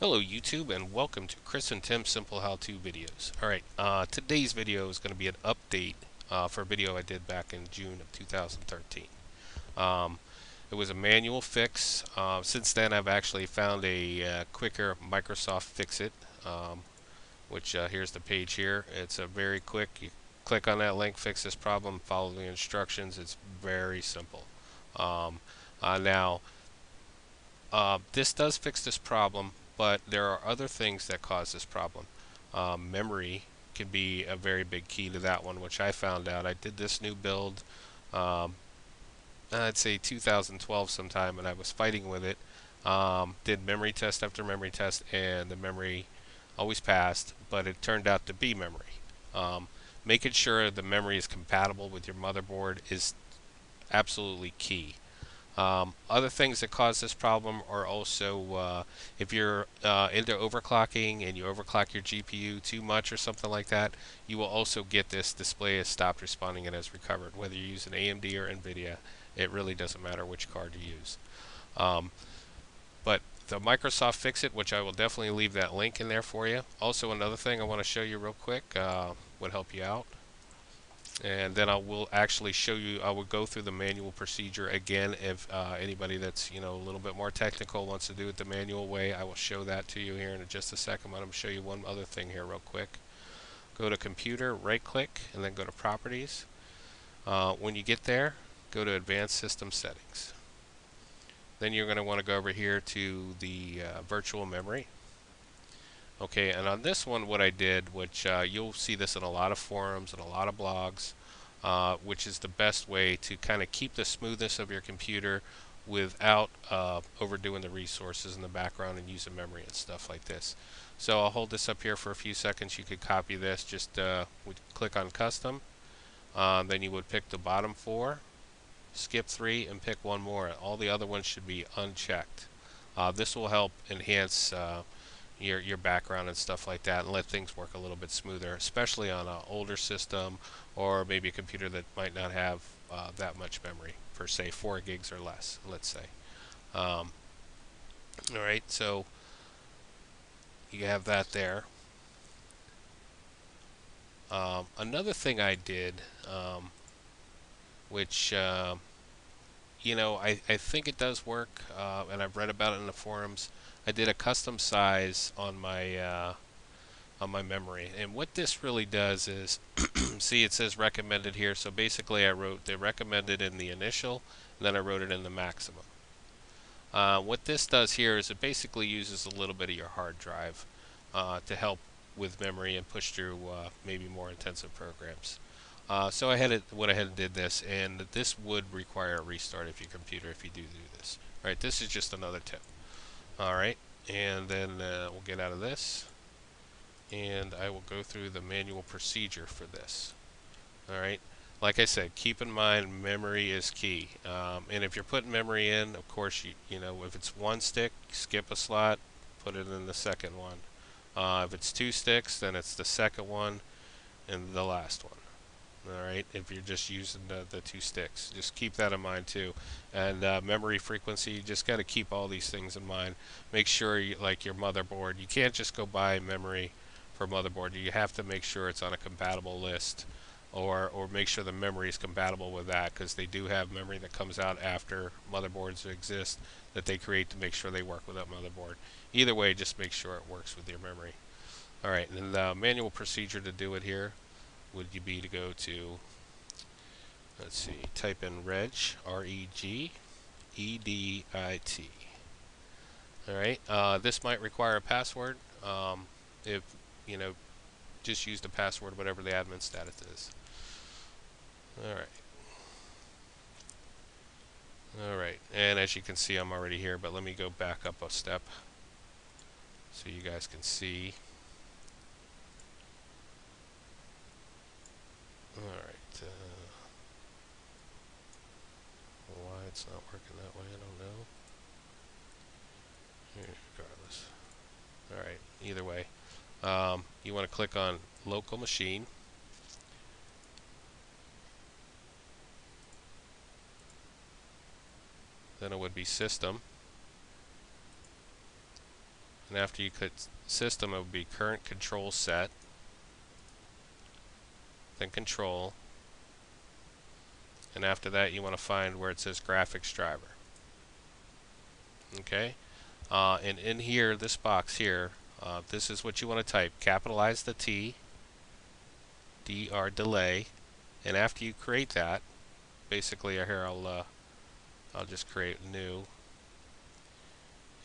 Hello YouTube and welcome to Chris and Tim's Simple How To videos. Alright, uh, today's video is going to be an update uh, for a video I did back in June of 2013. Um, it was a manual fix. Uh, since then I've actually found a uh, quicker Microsoft Fix-It, um, which uh, here's the page here. It's a very quick, you click on that link, fix this problem, follow the instructions. It's very simple. Um, uh, now, this does fix this problem but there are other things that cause this problem. Um, memory can be a very big key to that one, which I found out. I did this new build, um, I'd say 2012 sometime, and I was fighting with it. Um, did memory test after memory test, and the memory always passed, but it turned out to be memory. Um, making sure the memory is compatible with your motherboard is absolutely key. Um, other things that cause this problem are also uh, if you're uh, into overclocking and you overclock your GPU too much or something like that, you will also get this display has stopped responding and has recovered. Whether you use an AMD or NVIDIA, it really doesn't matter which card you use. Um, but the Microsoft Fix-It, which I will definitely leave that link in there for you. Also, another thing I want to show you real quick uh, would help you out and then I will actually show you I will go through the manual procedure again if uh, anybody that's you know a little bit more technical wants to do it the manual way. I will show that to you here in just a second but I'm going to show you one other thing here real quick. Go to computer right click and then go to properties. Uh, when you get there go to advanced system settings. Then you're going to want to go over here to the uh, virtual memory Okay, and on this one, what I did, which uh, you'll see this in a lot of forums and a lot of blogs, uh, which is the best way to kind of keep the smoothness of your computer without uh, overdoing the resources in the background and using memory and stuff like this. So I'll hold this up here for a few seconds. You could copy this. Just uh, click on Custom. Uh, then you would pick the bottom four, skip three, and pick one more. All the other ones should be unchecked. Uh, this will help enhance your your background and stuff like that and let things work a little bit smoother especially on an older system or maybe a computer that might not have uh, that much memory for say 4 gigs or less let's say. Um, alright so you have that there. Um, another thing I did um, which uh, you know I, I think it does work uh, and I've read about it in the forums I did a custom size on my uh, on my memory. And what this really does is, see it says recommended here. So basically I wrote the recommended in the initial, and then I wrote it in the maximum. Uh, what this does here is it basically uses a little bit of your hard drive uh, to help with memory and push through uh, maybe more intensive programs. Uh, so I had it, went ahead and did this, and this would require a restart of your computer if you do do this. Right, this is just another tip. Alright, and then uh, we'll get out of this and I will go through the manual procedure for this. Alright, like I said, keep in mind memory is key. Um, and if you're putting memory in, of course, you, you know, if it's one stick, skip a slot, put it in the second one. Uh, if it's two sticks, then it's the second one and the last one alright if you're just using the, the two sticks just keep that in mind too. And uh, memory frequency you just got to keep all these things in mind. Make sure you like your motherboard you can't just go buy memory for motherboard. You have to make sure it's on a compatible list or or make sure the memory is compatible with that because they do have memory that comes out after motherboards exist that they create to make sure they work with that motherboard. Either way just make sure it works with your memory. Alright and the manual procedure to do it here would you be to go to, let's see, type in reg, R-E-G, E-D-I-T. Alright, uh, this might require a password. Um, if, you know, just use the password, whatever the admin status is. Alright. Alright, and as you can see, I'm already here, but let me go back up a step so you guys can see. Alright, uh, why it's not working that way, I don't know. Regardless. Alright, either way. Um, you want to click on local machine. Then it would be system. and after you click system it would be current control set then control. And after that you want to find where it says graphics driver. Okay? Uh, and in here this box here uh, this is what you want to type. Capitalize the T DR delay. And after you create that basically here I'll uh, I'll just create new.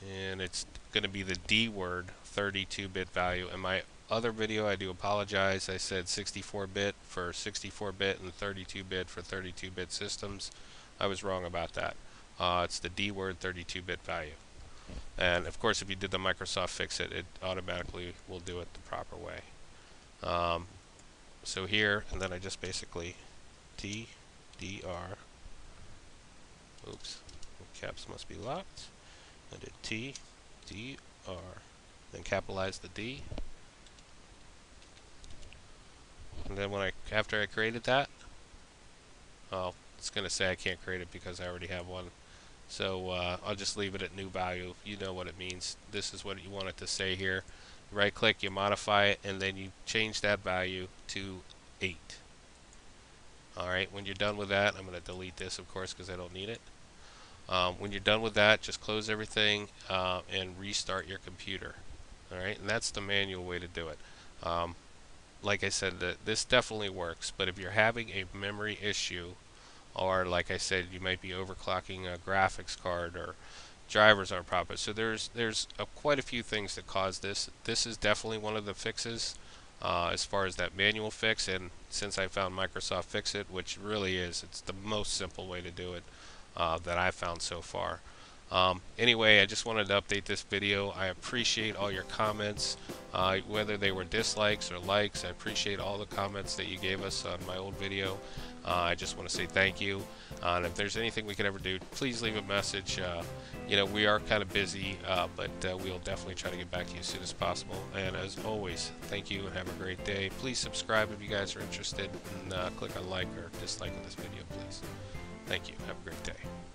And it's going to be the D word 32-bit value. And my other video I do apologize. I said 64-bit for 64-bit and 32-bit for 32-bit systems. I was wrong about that. Uh, it's the D word 32-bit value. And of course if you did the Microsoft fix it it automatically will do it the proper way. Um, so here and then I just basically T D R oops caps must be locked. I did T D R then capitalize the D and then when I after I created that well it's gonna say I can't create it because I already have one. So uh, I'll just leave it at new value. You know what it means. This is what you want it to say here. Right click you modify it and then you change that value to 8 alright when you're done with that I'm gonna delete this of course because I don't need it. Um, when you're done with that just close everything uh, and restart your computer. Alright and that's the manual way to do it. Um, like I said, that this definitely works. But if you're having a memory issue, or like I said, you might be overclocking a graphics card or drivers aren't proper. So there's there's a, quite a few things that cause this. This is definitely one of the fixes uh, as far as that manual fix. And since I found Microsoft Fix It, which really is, it's the most simple way to do it uh, that I've found so far. Um, anyway, I just wanted to update this video. I appreciate all your comments, uh, whether they were dislikes or likes. I appreciate all the comments that you gave us on my old video. Uh, I just want to say thank you. Uh, and if there's anything we could ever do, please leave a message. Uh, you know, we are kind of busy, uh, but uh, we'll definitely try to get back to you as soon as possible. And as always, thank you and have a great day. Please subscribe if you guys are interested and click on like or dislike on this video, please. Thank you. Have a great day.